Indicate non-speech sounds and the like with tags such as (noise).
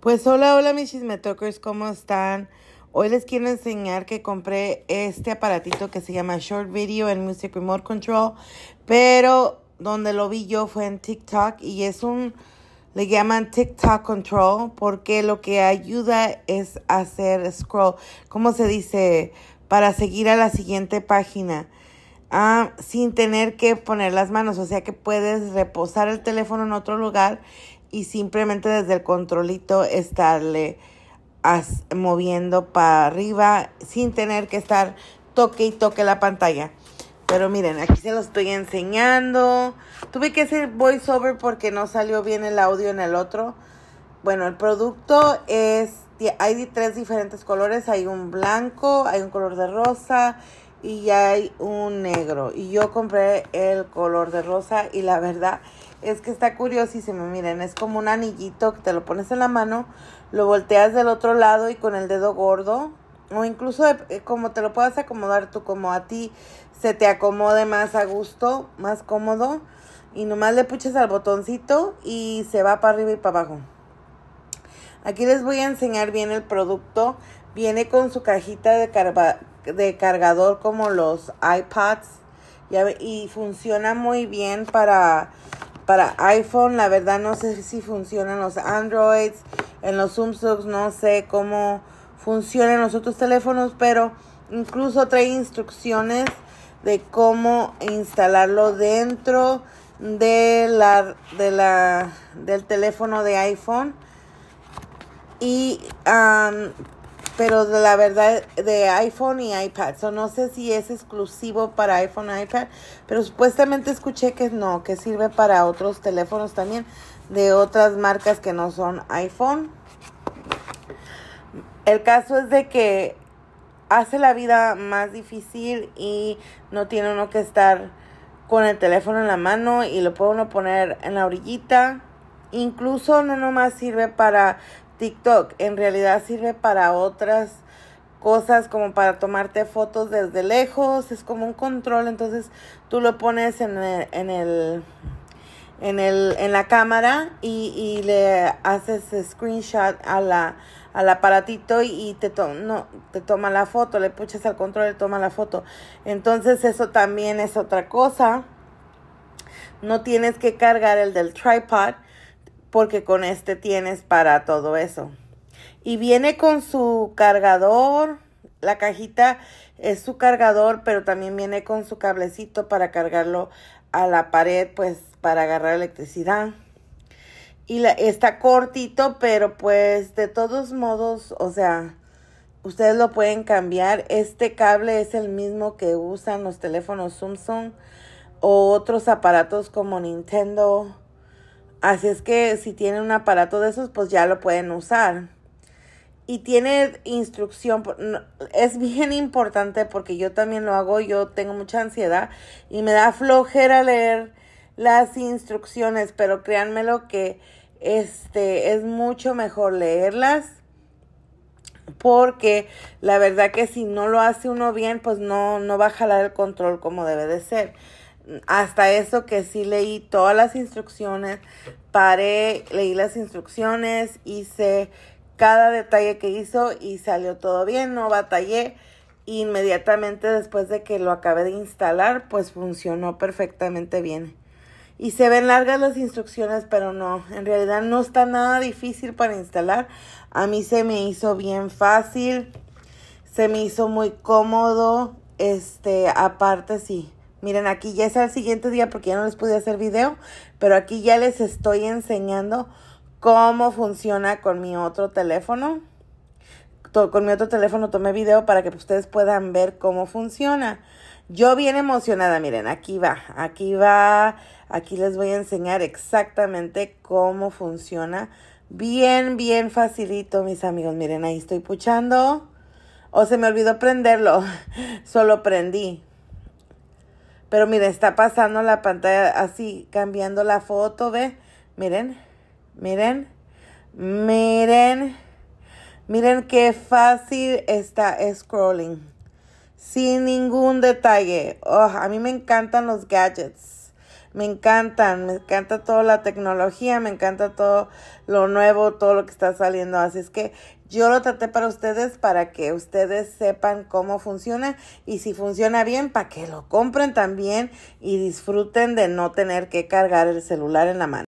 Pues hola, hola mis chismetokers, ¿cómo están? Hoy les quiero enseñar que compré este aparatito que se llama Short Video and Music Remote Control, pero donde lo vi yo fue en TikTok y es un, le llaman TikTok Control porque lo que ayuda es hacer scroll, ¿cómo se dice? Para seguir a la siguiente página. Ah, sin tener que poner las manos, o sea que puedes reposar el teléfono en otro lugar y simplemente desde el controlito estarle moviendo para arriba sin tener que estar toque y toque la pantalla. Pero miren, aquí se lo estoy enseñando. Tuve que hacer voiceover porque no salió bien el audio en el otro. Bueno, el producto es, hay tres diferentes colores. Hay un blanco, hay un color de rosa y hay un negro. Y yo compré el color de rosa y la verdad es que está curiosísimo. Miren, es como un anillito que te lo pones en la mano, lo volteas del otro lado y con el dedo gordo, o incluso eh, como te lo puedas acomodar tú, como a ti se te acomode más a gusto, más cómodo, y nomás le puches al botoncito y se va para arriba y para abajo. Aquí les voy a enseñar bien el producto. Viene con su cajita de, de cargador como los iPads. y funciona muy bien para para iPhone. La verdad no sé si funcionan los Androids, en los Samsungs no sé cómo funcionan los otros teléfonos, pero incluso trae instrucciones de cómo instalarlo dentro de la, de la, del teléfono de iPhone. Y pero la verdad de iPhone y iPad. So, no sé si es exclusivo para iPhone e iPad, pero supuestamente escuché que no, que sirve para otros teléfonos también de otras marcas que no son iPhone. El caso es de que hace la vida más difícil y no tiene uno que estar con el teléfono en la mano y lo puede uno poner en la orillita. Incluso no nomás sirve para TikTok en realidad sirve para otras cosas como para tomarte fotos desde lejos, es como un control, entonces tú lo pones en el, en el en el en la cámara y, y le haces screenshot a la al aparatito y, te no, te toma la foto, le puches al control y toma la foto. Entonces eso también es otra cosa. No tienes que cargar el del tripod porque con este tienes para todo eso. Y viene con su cargador, la cajita es su cargador, pero también viene con su cablecito para cargarlo a la pared, pues para agarrar electricidad. Y está cortito, pero pues de todos modos, o sea, ustedes lo pueden cambiar. Este cable es el mismo que usan los teléfonos Samsung o otros aparatos como Nintendo Así es que si tienen un aparato de esos, pues ya lo pueden usar. Y tiene instrucción, es bien importante porque yo también lo hago, yo tengo mucha ansiedad y me da flojera leer las instrucciones, pero créanmelo que este es mucho mejor leerlas porque la verdad que si no lo hace uno bien, pues no, no va a jalar el control como debe de ser hasta eso que sí leí todas las instrucciones, paré, leí las instrucciones, hice cada detalle que hizo y salió todo bien, no batallé. Inmediatamente después de que lo acabé de instalar, pues funcionó perfectamente bien. Y se ven largas las instrucciones, pero no, en realidad no está nada difícil para instalar. A mí se me hizo bien fácil, se me hizo muy cómodo, este, aparte sí Miren, aquí ya es el siguiente día porque ya no les pude hacer video, pero aquí ya les estoy enseñando cómo funciona con mi otro teléfono. Con mi otro teléfono tomé video para que ustedes puedan ver cómo funciona. Yo bien emocionada, miren, aquí va, aquí va, aquí les voy a enseñar exactamente cómo funciona. Bien, bien facilito, mis amigos. Miren, ahí estoy puchando. O se me olvidó prenderlo. (laughs) Solo prendí. Pero miren, está pasando la pantalla así, cambiando la foto, ¿ve? Miren, miren, miren, miren qué fácil está scrolling. Sin ningún detalle. Oh, a mí me encantan los gadgets. Me encantan, me encanta toda la tecnología, me encanta todo lo nuevo, todo lo que está saliendo. Así es que yo lo traté para ustedes para que ustedes sepan cómo funciona y si funciona bien, para que lo compren también y disfruten de no tener que cargar el celular en la mano.